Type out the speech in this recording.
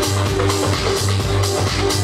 Thank you.